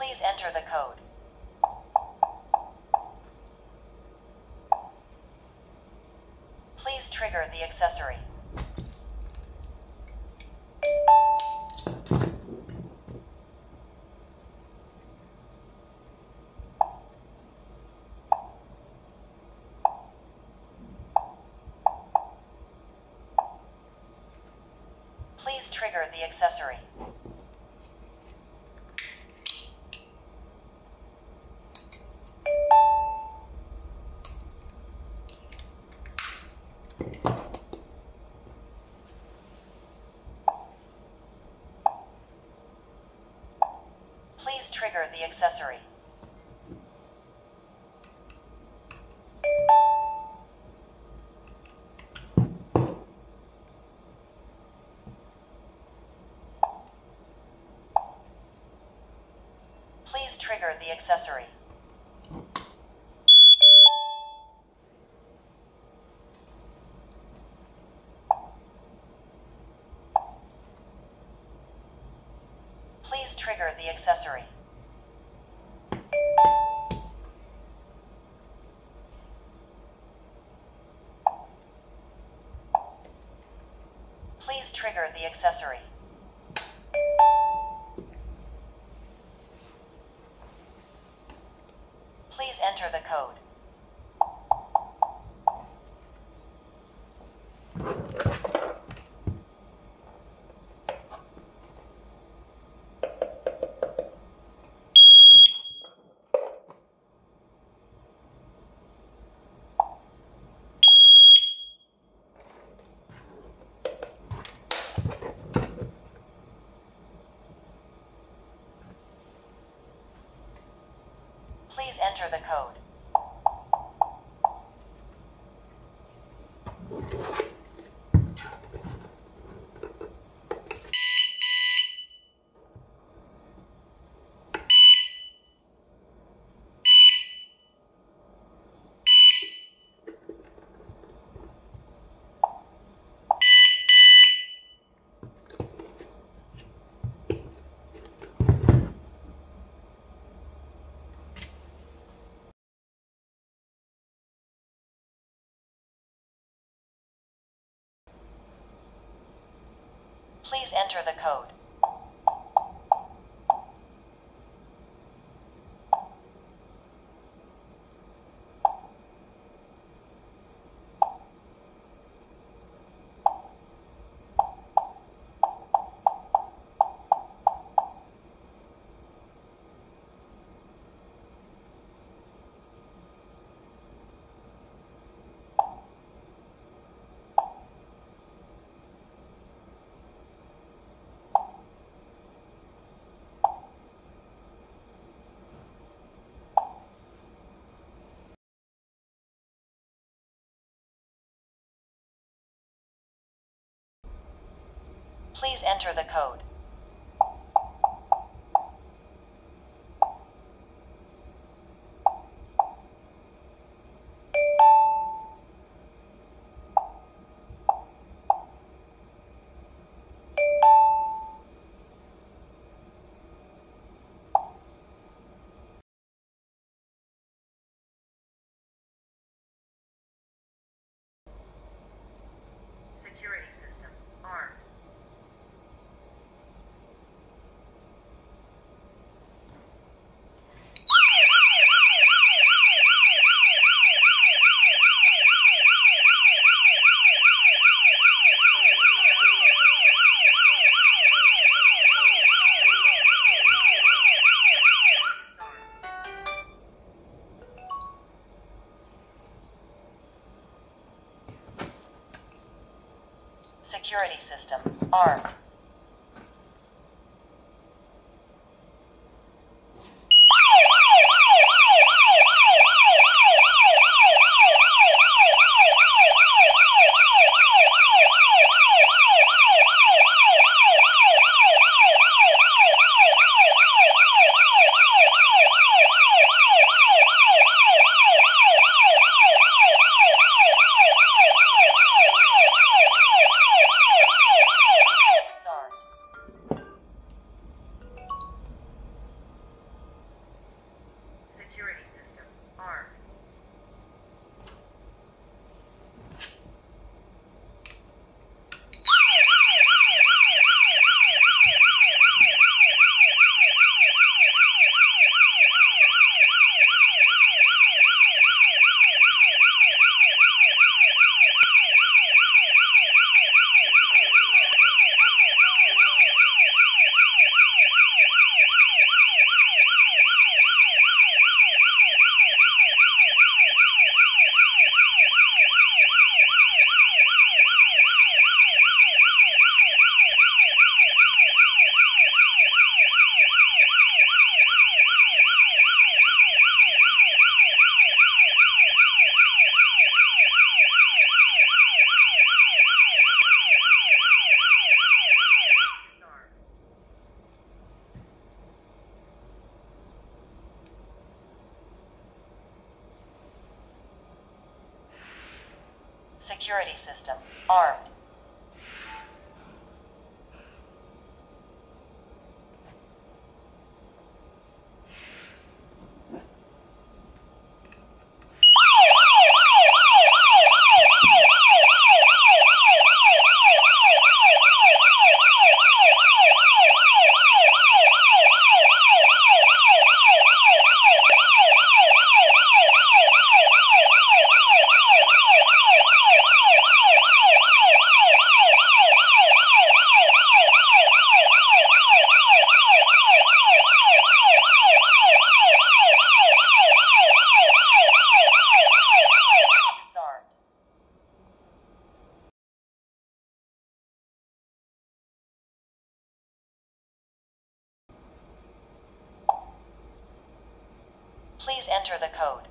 Please enter the code. Please trigger the accessory. Please trigger the accessory. Please trigger the accessory. Please trigger the accessory. Please trigger the accessory. Trigger the accessory. Please enter the code. Please enter the code. Please enter the code. Please enter the code. Security Security system armed. Security system armed. Please enter the code.